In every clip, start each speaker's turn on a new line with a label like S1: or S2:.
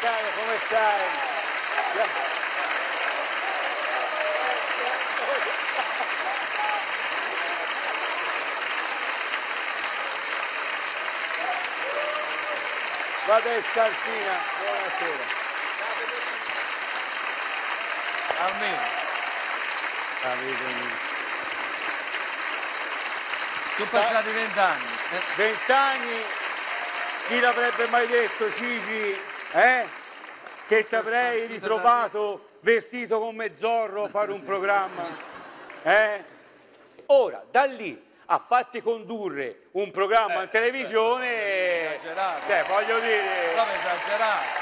S1: caro, come stai? Vada in scarpina, buonasera.
S2: Almeno.
S1: Amico
S2: Sono passati vent'anni.
S1: Vent'anni, chi l'avrebbe mai detto, Cici, eh? Che ti avrei ritrovato vestito come Zorro a fare un programma? Eh? Ora, da lì a farti condurre un programma
S2: Eh,
S1: in televisione,
S2: esagerato.
S1: cioè, voglio dire,
S2: Come esagerato.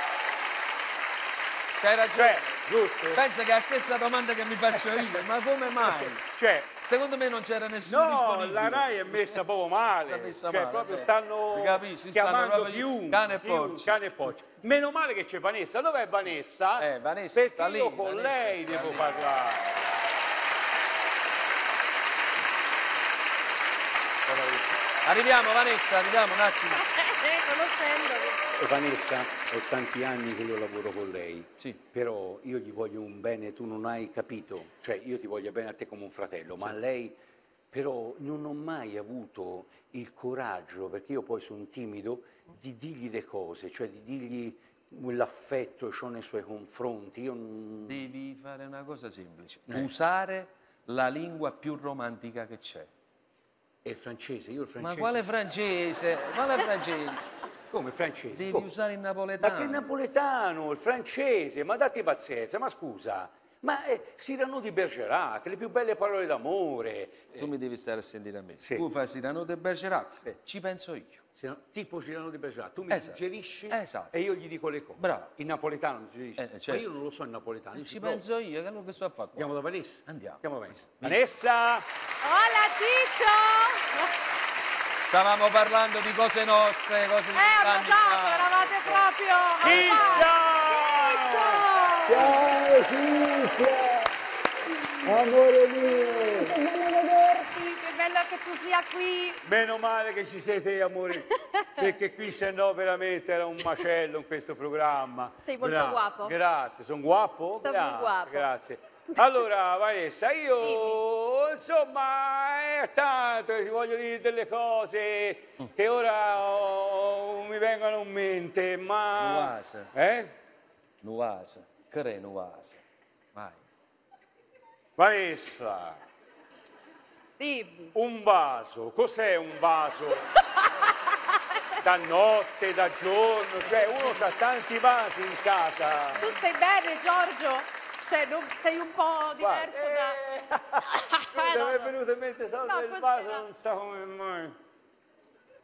S2: C'hai ragione.
S1: cioè, giusto?
S2: Pensa che è la stessa domanda che mi faccio io, ma come mai?
S1: Cioè,
S2: Secondo me non c'era nessuno
S1: No,
S2: disponibile.
S1: la RAI è messa proprio male.
S2: Sta messa
S1: cioè,
S2: male,
S1: proprio
S2: beh.
S1: stanno
S2: capisci? Stanno
S1: chiamando chiunque.
S2: cane e porci.
S1: cane e porci. Meno male che c'è Vanessa. Dov'è Vanessa?
S2: Eh, Vanessa
S1: Perché
S2: sta lì,
S1: io con
S2: Vanessa
S1: lei devo
S2: lì.
S1: parlare.
S2: Arriviamo Vanessa, arriviamo un attimo.
S3: conoscendoli.
S1: E Vanessa, ho tanti anni che io lavoro con lei.
S2: Sì.
S1: Però io gli voglio un bene, tu non hai capito. Cioè, io ti voglio bene a te come un fratello, ma a lei però non ho mai avuto il coraggio, perché io poi sono timido, di dirgli le cose, cioè di dirgli l'affetto che ho nei suoi confronti. Io non-
S2: Devi fare una cosa semplice,
S1: Eh.
S2: usare la lingua più romantica che c'è.
S1: È il francese, io il francese.
S2: Ma quale francese? Quale francese?
S1: Come francese?
S2: Devi
S1: Come?
S2: usare il
S1: Ma
S2: napoletano.
S1: che napoletano, il francese, ma datti pazienza, ma scusa, ma è Cyrano di Bergerac, le più belle parole d'amore,
S2: Tu mi devi stare a sentire a me.
S1: Sì.
S2: Tu fai Cyrano de Bergerac,
S1: Sì.
S2: ci penso io.
S1: Tipo Cyrano di Bergerac, tu mi
S2: Esatto.
S1: suggerisci
S2: Esatto.
S1: e io gli dico le cose.
S2: Bravo.
S1: In napoletano mi suggerisci,
S2: Eh,
S1: ma
S2: certo.
S1: io non lo so in napoletano.
S2: Ci
S1: provo.
S2: penso io, che è quello che sto a fare qua.
S1: Andiamo da Vanessa?
S2: Andiamo.
S1: Andiamo da Vanessa. Vanessa!
S3: Hola Ciccio!
S2: Stavamo parlando di cose nostre, cose di
S3: Eh, ho notato, eravate proprio...
S1: Ciccia!
S3: Ciccio!
S1: Amore mio!
S3: Che bello vederti, che bello che tu sia qui.
S1: Meno male che ci sei te, amore, perché qui se no veramente era un macello in questo programma.
S3: Sei molto guapo.
S1: Grazie, sono guapo? Grazie,
S3: guapo.
S1: Grazie. Allora, Vanessa, io insomma è tanto che ti voglio dire delle cose che ora oh, mi vengono in mente, ma...
S2: Nuase.
S1: Eh?
S2: Nuase. Che è Nuase? Vai.
S1: Vanessa,
S3: Dimmi.
S1: un vaso, cos'è un vaso? da notte, da giorno, cioè uno ha tanti vasi in casa.
S3: Tu stai bene, Giorgio? Cioè, non- sei un po' diverso da...
S1: Eh,
S3: no,
S1: mi è venuto in mente solo
S3: No,
S1: il
S3: così
S1: vaso,
S3: no.
S1: non so come mai.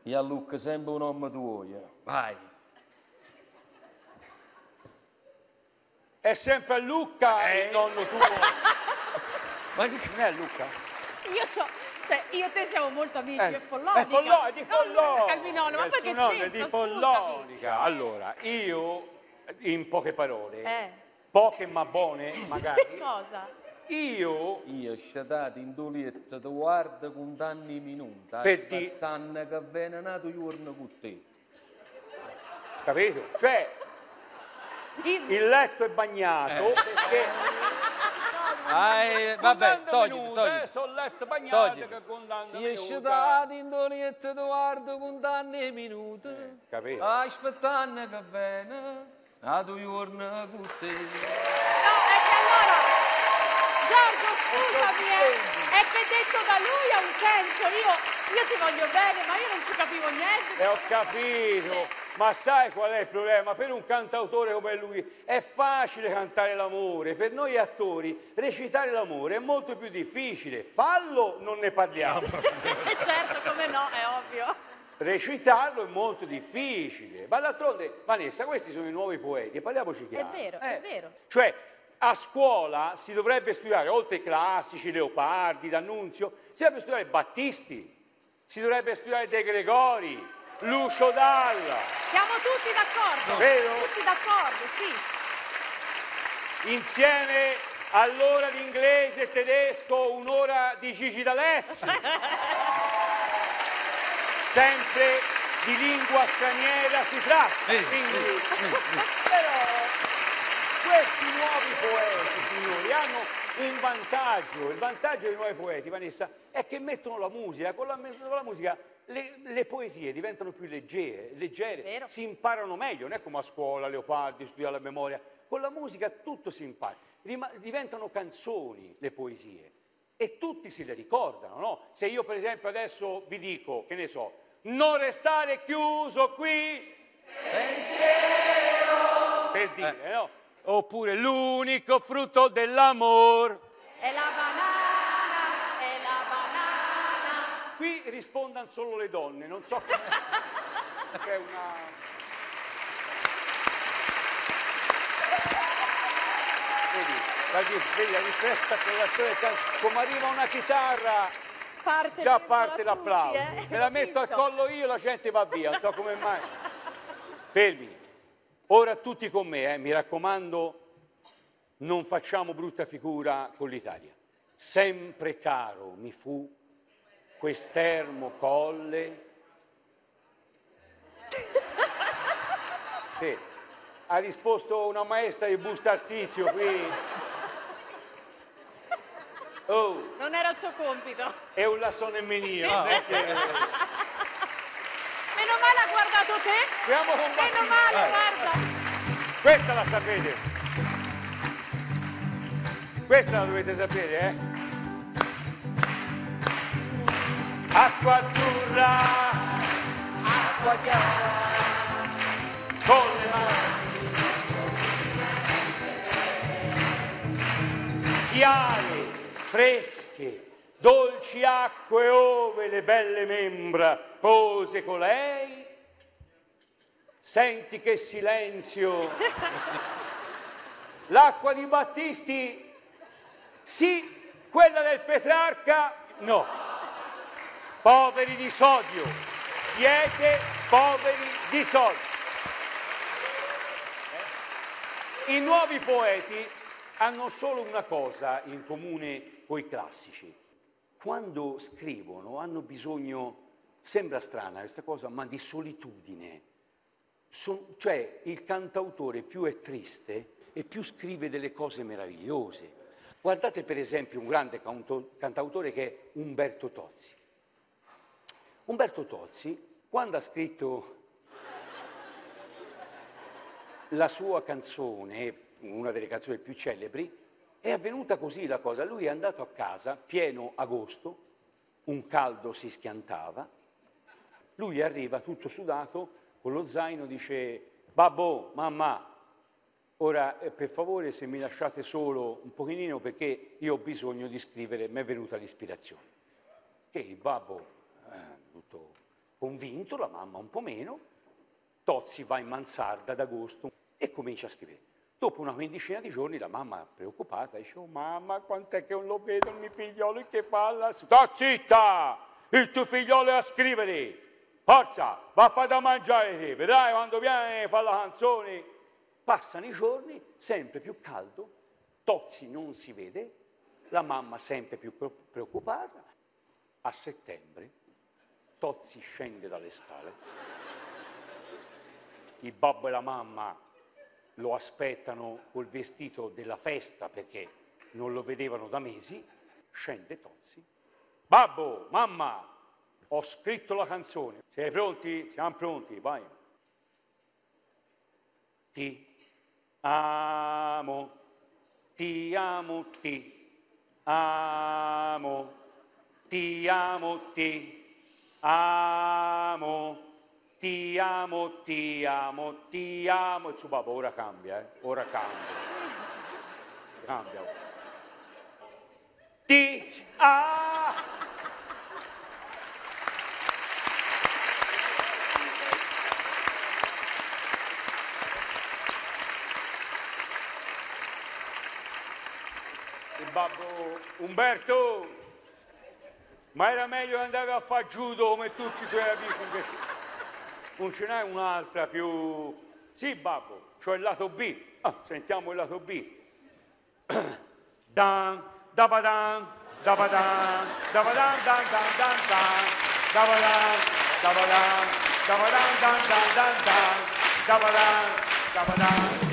S2: Io a Luca sempre un uomo tuo. io. Vai.
S1: È sempre a Lucca
S2: Eh.
S1: il nonno tuo.
S2: Ma che...
S1: Non è a Lucca?
S3: Io, c'ho- cioè, io e te siamo molto amici,
S1: Eh,
S3: è follonica.
S1: È Follo- è di Follonica.
S3: Calvinolo, ma perché c'entra?
S1: di. Follonica. Allora, io, in poche parole,
S3: Eh.
S1: Poche ma buone magari,
S3: Cosa?
S1: io
S2: Io sciatato in doletto, ti guardo con danni minuti.
S1: Per di-
S2: Aspettando che viene nato giorno con te.
S1: capito? Cioè,
S3: Dimmi.
S1: il letto è bagnato perché
S2: Ah, vabbè,
S1: Con
S2: togli, togli.
S1: eh, sul letto bagnato
S2: Togli.
S1: che con tanto
S2: Io sciatato in doletto, ti guardo con danni minuti.
S1: capito?
S2: Aspettando che viene nato giorno con te.
S3: No, è che allora... Giorgio, scusami, eh, è che detto da lui ha un senso. Io, io ti voglio bene, ma io non ci capivo niente.
S1: E ho capito, ma sai qual è il problema? Per un cantautore come lui è facile cantare l'amore, per noi attori recitare l'amore è molto più difficile. Fallo, non ne parliamo.
S3: Eh, certo, come no, è ovvio.
S1: Recitarlo è molto difficile. Ma d'altronde, Vanessa, questi sono i nuovi poeti, parliamoci chiaro.
S3: vero, è vero.
S1: Cioè, a scuola si dovrebbe studiare, oltre ai classici, Leopardi, D'Annunzio, si dovrebbe studiare Battisti, si dovrebbe studiare De Gregori, Lucio Dalla.
S3: Siamo tutti d'accordo.
S1: Vero?
S3: Tutti d'accordo, sì.
S1: insieme all'ora di inglese e tedesco un'ora di Gigi D'Alessio sempre di lingua straniera si tratta.
S2: Eh,
S1: Quindi,
S2: eh,
S1: però questi nuovi poeti, signori, hanno un vantaggio. Il vantaggio dei nuovi poeti, Vanessa, è che mettono la musica. Con la, con la musica le, le poesie diventano più leggere, leggere si imparano meglio. Non è come a scuola, Leopardi, studiare la memoria. Con la musica tutto si impara. Rima- diventano canzoni le poesie e tutti se le ricordano, no? Se io per esempio adesso vi dico, che ne so, non restare chiuso qui, per dire, no? Oppure l'unico frutto dell'amor.
S3: È la banana, è la banana.
S1: Qui rispondano solo le donne, non so come. C'è una. Vedi, la, di- vedi la differenza tra l'attore. Come arriva una chitarra,
S3: Parte
S1: già parte l'applauso.
S3: eh.
S1: Me la metto al collo io, la gente va via, non so come mai. Fermi. Ora tutti con me, eh, mi raccomando, non facciamo brutta figura con l'Italia. Sempre caro mi fu quest'ermo colle. Sì. Ha risposto una maestra di busta arzizio qui. Oh,
S3: Non era il suo compito.
S1: è un lasso nemmenio. non è che-
S3: Meno male ha guardato te.
S1: Combattuto.
S3: Meno male,
S1: Dai.
S3: guarda.
S1: Questa la sapete. Questa la dovete sapere, eh? Acqua azzurra. Acqua chiara. Con le mani. Chiare, fresche, dolci acque ove le belle membra pose colei. Senti che silenzio. L'acqua di Battisti, sì, quella del Petrarca, no. Poveri di sodio, siete poveri di sodio. I nuovi poeti hanno solo una cosa in comune con i classici. Quando scrivono hanno bisogno, sembra strana questa cosa, ma di solitudine. Son- cioè il cantautore più è triste e più scrive delle cose meravigliose. Guardate per esempio un grande canto- cantautore che è Umberto Tozzi. Umberto Tozzi, quando ha scritto la sua canzone, una delle canzoni più celebri, è avvenuta così la cosa. Lui è andato a casa, pieno agosto, un caldo si schiantava, lui arriva tutto sudato, con lo zaino dice, babbo, mamma, ora eh, per favore se mi lasciate solo un pochino perché io ho bisogno di scrivere, mi è venuta l'ispirazione. Che il babbo, eh, tutto convinto, la mamma un po' meno, Tozzi va in mansarda ad agosto e comincia a scrivere. Dopo una quindicina di giorni la mamma preoccupata dice, oh mamma quant'è che non lo vedo il mio figliolo che parla? Sta zitta! Il tuo figliolo è a scrivere! Forza, va a fare da mangiare te, vedrai quando viene fa la canzone. Passano i giorni, sempre più caldo, Tozzi non si vede, la mamma sempre più pre- preoccupata. A settembre Tozzi scende dalle scale, il babbo e la mamma lo aspettano col vestito della festa perché non lo vedevano da mesi, scende Tozzi. Babbo, mamma, ho scritto la canzone. Siete pronti? Siamo pronti, vai. Ti amo, ti amo, ti amo, ti amo, ti amo, ti amo, ti amo, ti amo. Il suo ora cambia, eh? Ora cambia. Cambia. Ti amo. Il babbo Umberto, ma era meglio andavi a fare judo come tutti i tuoi amici. Non ce n'è un'altra più... Sì, babbo, c'ho il lato B. Ah, sentiamo il lato B. Dan, dabadan, dabadan, dabadan, dan, dan, dan, dan, dabadan, dabadan, da-ba-dan, dan, dan, dan, dan, da-ba-dan, da-ba-dan.